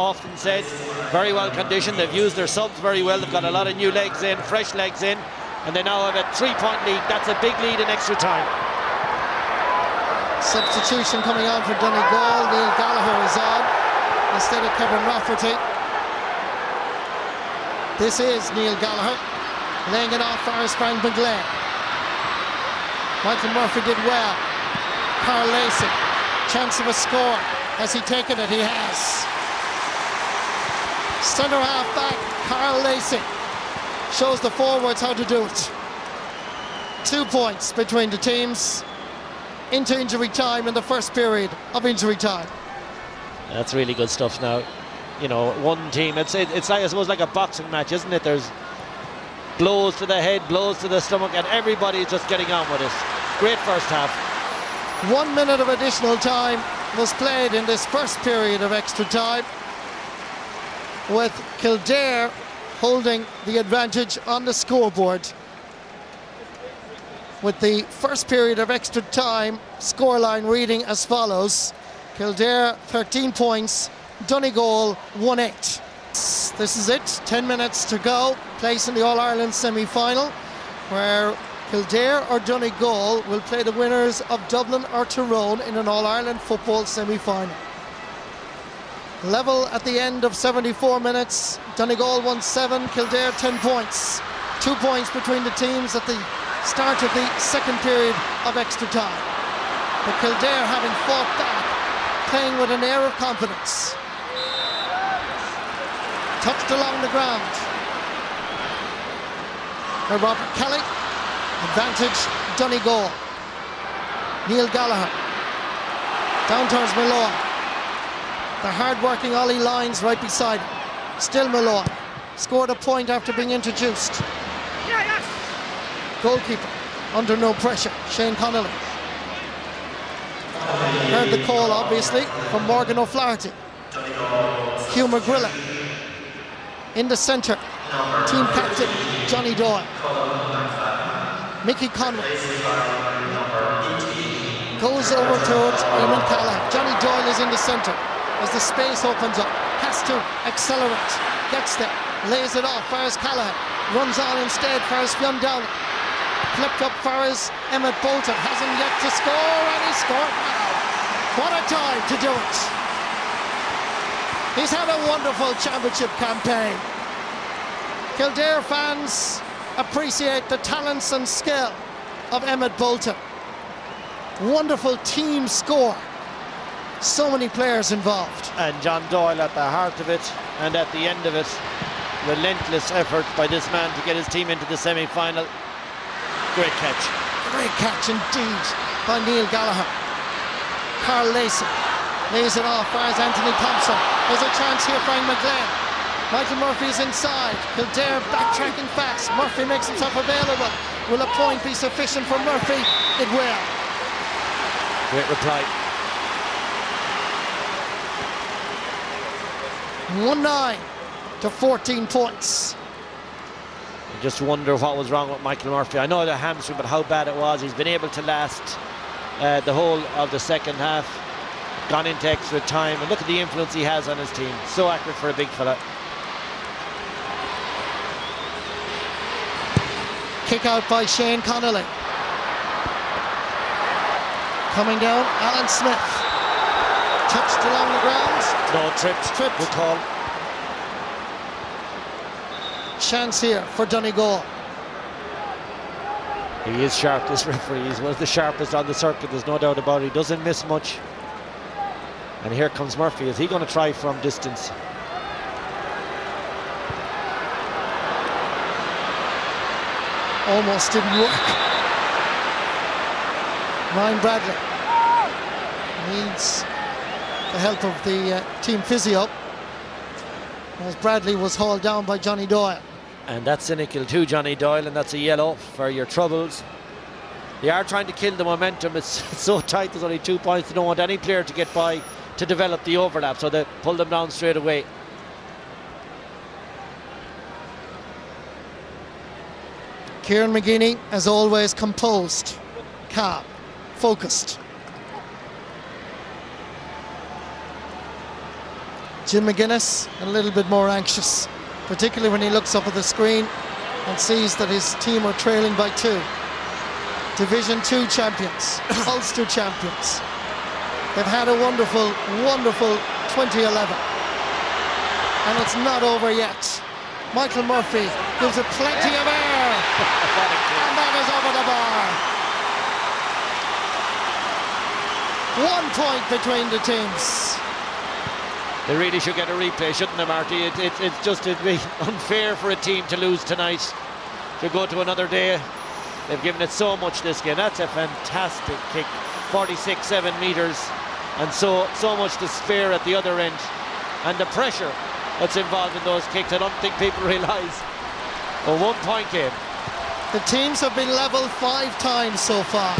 often said. Very well conditioned. They've used their subs very well. They've got a lot of new legs in, fresh legs in, and they now have a three-point lead. That's a big lead in extra time. Substitution coming on for Donegal. Neil Gallagher is on instead of Kevin Rafferty. This is Neil Gallagher laying it off for Frank McGlynn. Michael Murphy did well. Karl Lacey, chance of a score. Has he taken it? He has. Centre half back, Karl Lacey shows the forwards how to do it. Two points between the teams into injury time in the first period of injury time. That's really good stuff now. You know, one team, it's, it's like, I suppose, like a boxing match, isn't it? There's blows to the head, blows to the stomach, and everybody's just getting on with it. Great first half. One minute of additional time was played in this first period of extra time with Kildare holding the advantage on the scoreboard with the first period of extra time scoreline reading as follows. Kildare 13 points, Donegal 1-8. This is it, 10 minutes to go, place in the All-Ireland semi-final where Kildare or Donegal will play the winners of Dublin or Tyrone in an All-Ireland football semi-final. Level at the end of 74 minutes, Donegal won 7, Kildare 10 points. Two points between the teams at the start of the second period of extra time. But Kildare having fought back, playing with an air of confidence. Touched along the ground. By Robert Kelly. Advantage Donegal. Neil Gallagher. Down towards Malone. The hard-working Ollie Lyons right beside him. Still Malone. Scored a point after being introduced goalkeeper under no pressure, Shane Connolly. Heard the call, obviously, from Morgan O'Flaherty. Hugh McGrillen in the centre, team captain Johnny Doyle. Mickey Conway goes over towards Eamon Callaghan. Johnny Doyle is in the centre as the space opens up. Has to accelerate, gets there, lays it off. Faris Callahan runs on instead. Faris Fionn down flipped up for his Emmet Bolton. Hasn't yet to score, and he scored now. What a time to do it. He's had a wonderful championship campaign. Kildare fans appreciate the talents and skill of Emmet Bolton. Wonderful team score. So many players involved. And John Doyle at the heart of it and at the end of it. Relentless effort by this man to get his team into the semi-final. Great catch. Great catch indeed by Neil Gallagher. Karl Lacey lays it off as Anthony Thompson. There's a chance here, Frank McGlynn. Michael Murphy is inside. Kildare backtracking fast. Murphy makes himself available. Will a point be sufficient for Murphy? It will. Great reply. 1-9 to 14 points I just wonder what was wrong with Michael Murphy. I know the hamstring, but how bad it was. He's been able to last uh, the whole of the second half, gone into extra time, and look at the influence he has on his team. So accurate for a big fella. Kick out by Shane Connolly. Coming down, Alan Smith. Touched along the ground. No, tripped. Tripped. Good call chance here for Donegal. He is sharp, this referee. He's one of the sharpest on the circuit, there's no doubt about it. He doesn't miss much. And here comes Murphy. Is he going to try from distance? Almost didn't work. Ryan Bradley needs the help of the uh, team physio as Bradley was hauled down by Johnny Doyle. And that's cynical too, Johnny Doyle, and that's a yellow for your troubles. They are trying to kill the momentum. It's so tight, there's only two points. They don't want any player to get by to develop the overlap, so they pull them down straight away. Kieran McGeeney, as always, composed, calm, focused. Jim McGuinness a little bit more anxious, particularly when he looks up at the screen and sees that his team are trailing by two. Division 2 champions, Ulster champions. They've had a wonderful, wonderful 2011. And it's not over yet. Michael Murphy gives it plenty of air. and that is over the bar. One point between the teams. They really should get a replay, shouldn't they, Marty? It, it, it's just it'd be unfair for a team to lose tonight, to go to another day. They've given it so much this game. That's a fantastic kick, 46, 7 metres, and so so much to spare at the other end, and the pressure that's involved in those kicks. I don't think people realise. A one-point game. The teams have been level five times so far.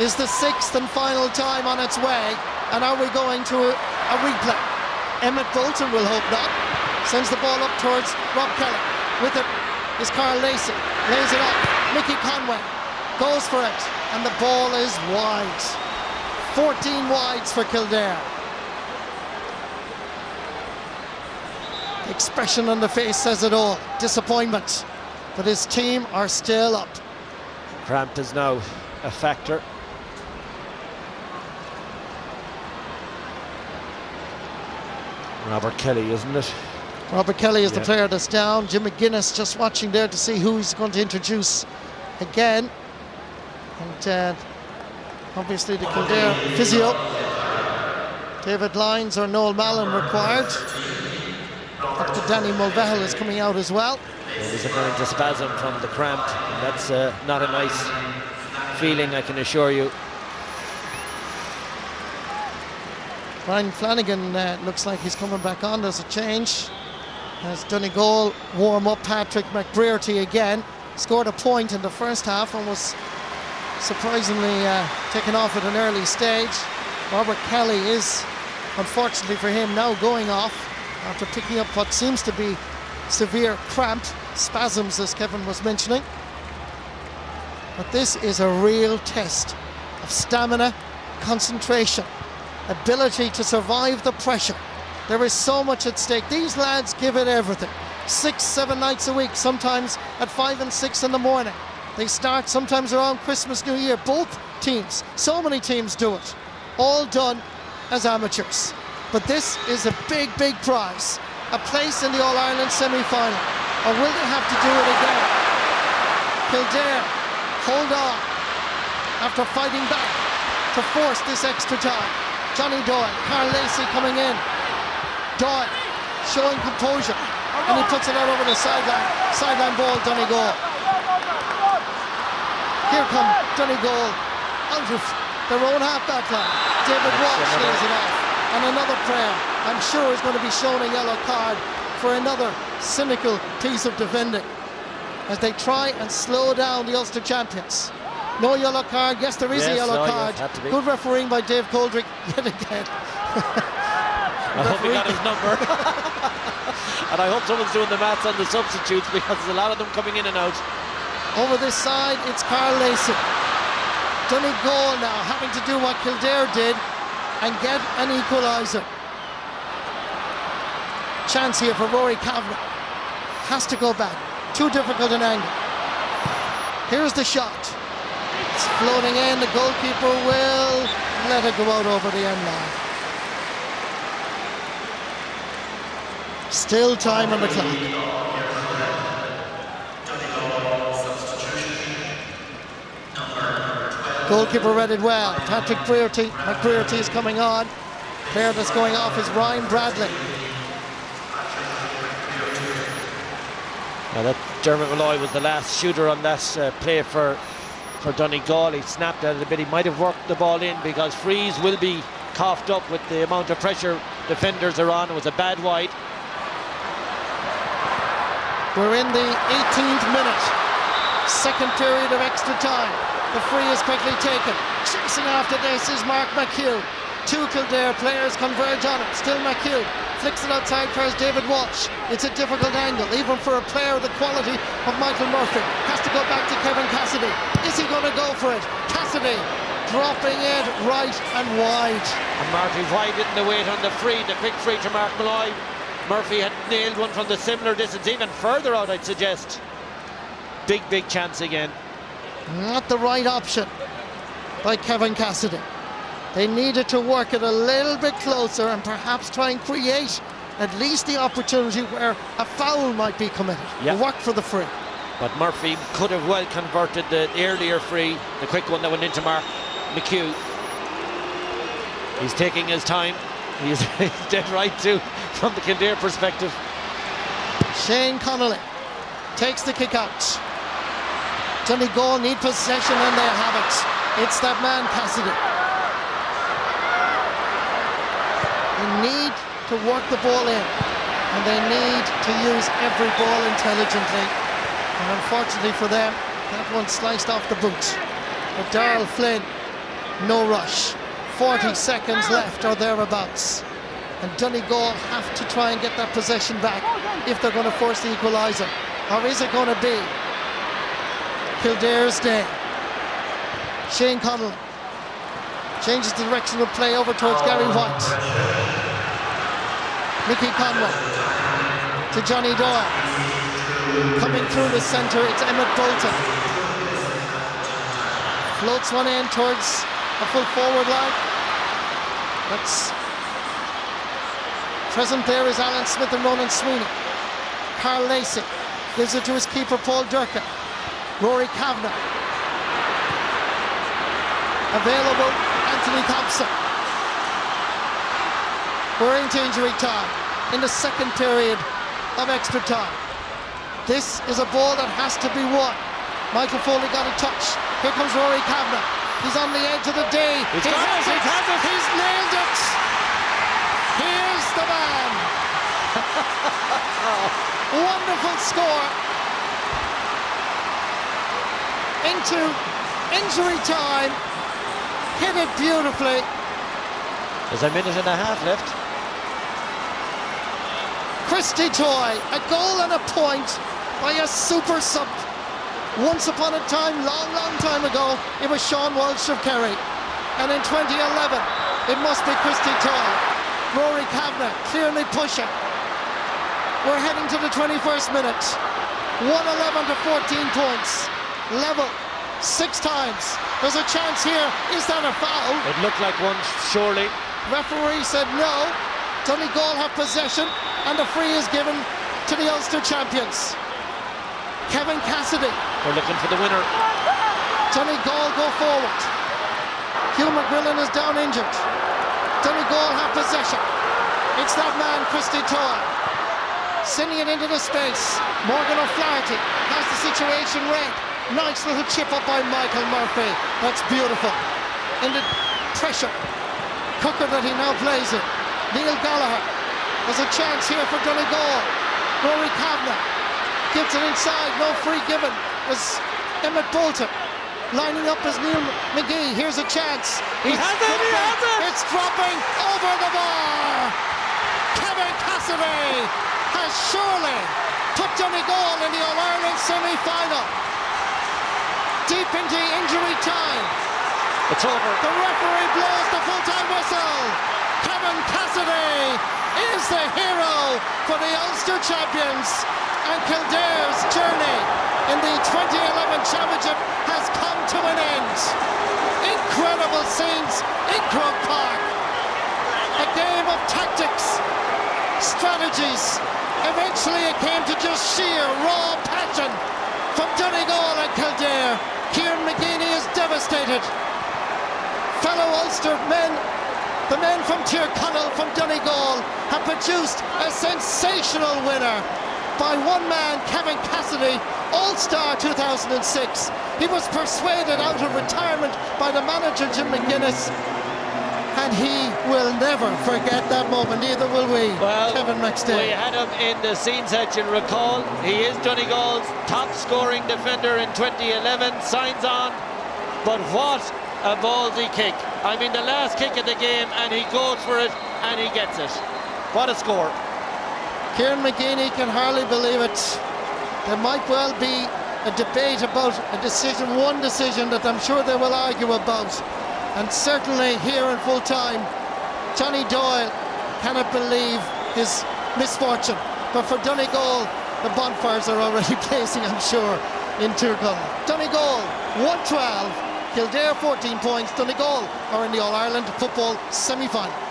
Is the sixth and final time on its way, and are we going to a, a replay? Emmet Bolton will hope not. Sends the ball up towards Rob Kelly. With it is Karl Lacey. Lays it up. Mickey Conway goes for it. And the ball is wide. 14 wides for Kildare. The expression on the face says it all. Disappointment. But his team are still up. Cramp is now a factor. Robert Kelly, isn't it? Robert Kelly is Yeah. the player that's down. Jim McGuinness just watching there to see who he's going to introduce again. And uh, obviously the Kildare physio. David Lines or Noel Mallon required. Dr. Danny Mulvehel is coming out as well. There's a going into spasm from the cramp, and that's uh, not a nice feeling, I can assure you. Brian Flanagan uh, looks like he's coming back on. There's a change. As Donegal warm up Patrick McBrearty again. Scored a point in the first half and was surprisingly uh, taken off at an early stage. Robert Kelly is, unfortunately for him, now going off after picking up what seems to be severe cramp, spasms, as Kevin was mentioning. But this is a real test of stamina, concentration, ability to survive the pressure. There is so much at stake. These lads give it everything. Six, seven nights a week, sometimes at five and six in the morning. They start sometimes around Christmas, New Year. Both teams, so many teams do it. All done as amateurs. But this is a big, big prize. A place in the All Ireland semi final. Or will they have to do it again? Kildare, hold on. After fighting back to force this extra time. Johnny Doyle, Karl Lacey coming in. Doyle showing composure. And he puts it out over the sideline. Sideline ball, Donegal. Here come Donegal out of their own half back line. David Walsh lays it off. And another prayer. I'm sure is going to be shown a yellow card for another cynical piece of defending as they try and slow down the Ulster champions. No yellow card. Yes, there is a yellow oh, no, card. Good refereeing by Dave Coldrick yet again. I hope he got his number. and I hope someone's doing the maths on the substitutes because there's a lot of them coming in and out. Over this side, it's Karl Lacey. Donegal now having to do what Kildare did and get an equaliser. Chance here for Rory Kavanagh. Has to go back. Too difficult an angle. Here's the shot. It's floating in. The goalkeeper will let it go out over the end line. Still time on the clock. Goalkeeper read it well. Patrick. McBrearty is coming on. Player that's going off is Ryan Bradley. Now that Dermot Molloy was the last shooter on that uh, play for for Donegal. He snapped at it a bit. He might have worked the ball in because Freeze will be coughed up with the amount of pressure defenders are on. It was a bad wide. We're in the 18th minute. Second period of extra time. The free is quickly taken. Chasing after this is Mark McHugh. Two Kildare players converge on it. Still McHugh. Flicks it outside first David Walsh. It's a difficult angle, even for a player of the quality of Michael Murphy. Has to go back to Kevin Cassidy. Is he going to go for it? Cassidy dropping it right and wide. And Murphy, why didn't they wait on the free, the quick free to Mark Malloy? Murphy had nailed one from the similar distance, even further out, I'd suggest. Big, big chance again. Not the right option by Kevin Cassidy. They needed to work it a little bit closer and perhaps try and create at least the opportunity where a foul might be committed. Yeah. Work for the free. But Murphy could have well converted the earlier free, the quick one that went into Mark McHugh. He's taking his time. He's, dead right too, from the Kildare perspective. Shane Connolly takes the kick out. Tony Donegal need possession and they have it. It's that man Cassidy. They need to work the ball in and they need to use every ball intelligently. And unfortunately for them, that one sliced off the boot. But Daryl Flynn, no rush. 40 seconds left or thereabouts. And Donegal have to try and get that possession back if they're going to force the equaliser. Or is it going to be Kildare's day? Shane Connolly changes the direction of play over towards Gary White. Mickey Conway to Johnny Doyle. Coming through the centre, it's Emmet Bolton. Floats one in towards a full forward line. That's present there is Alan Smith and Ronan Sweeney. Karl Lacey gives it to his keeper Paul Durcan. Rory Kavanagh. Available Anthony Thompson. We're into injury time in the second period of extra time. This is a ball that has to be won. Michael Foley got a touch. Here comes Rory Kavanagh. He's on the edge of the day. He's He got has it, he has it. He's nailed it. Here's the man. Wonderful score. Into injury time. Hit it beautifully. There's a minute and a half left. Christy Toye, a goal and a point by a super sub. Once upon a time, long, long time ago, it was Sean Walsh of Kerry. And in 2011, it must be Christy Toye. Rory Kavanagh clearly pushing. We're heading to the 21st minute. 111 to 14 points. Level six times. There's a chance here. Is that a foul? It looked like one, surely. Referee said no. Donegal have possession and the free is given to the Ulster champions. Kevin Cassidy. They're looking for the winner. Donegal go forward. Hugh McGrillen is down injured. Donegal have possession. It's that man, Christy Toye. Sending it into the space. Morgan O'Flaherty has the situation read. Nice little chip up by Michael Murphy. That's beautiful. In the pressure. Cooker that he now plays it. Neil Gallagher. There's a chance here for Donegal. Rory Kavanagh gives it inside. No free given. Was Emmet Bolton lining up as Neil McGee. Here's a chance. He has it, he has it! It's dropping over the bar. Kevin Cassidy has surely put Donegal in the All-Ireland semi-final. Deep into injury time. It's over. The referee blows the full-time whistle. Kevin Cassidy is the hero for the Ulster champions. And Kildare's journey in the 2011 championship has come to an end. Incredible scenes in Croke Park. A game of tactics, strategies. Eventually it came to just sheer raw passion from Donegal and Kildare. Kieran McGeeney is devastated fellow Ulster men, the men from Tyrconnell, from Donegal, have produced a sensational winner by one man, Kevin Cassidy, All-Star 2006. He was persuaded out of retirement by the manager Jim McGuinness, and he will never forget that moment. Neither will we, Well, Kevin we had him in the scene section. Recall, he is Donegal's top scoring defender in 2011. Signs on, but what a ballsy kick! I mean, the last kick of the game, and he goes for it, and he gets it. What a score! Kieran McGeeney can hardly believe it. There might well be a debate about a decision, one decision that I'm sure they will argue about. And certainly here in full time, Johnny Doyle cannot believe his misfortune. But for Donegal, the bonfires are already blazing, I'm sure, in Turkle. Donegal, 112. Kildare 14 points. Donegal are in the All Ireland football semi final.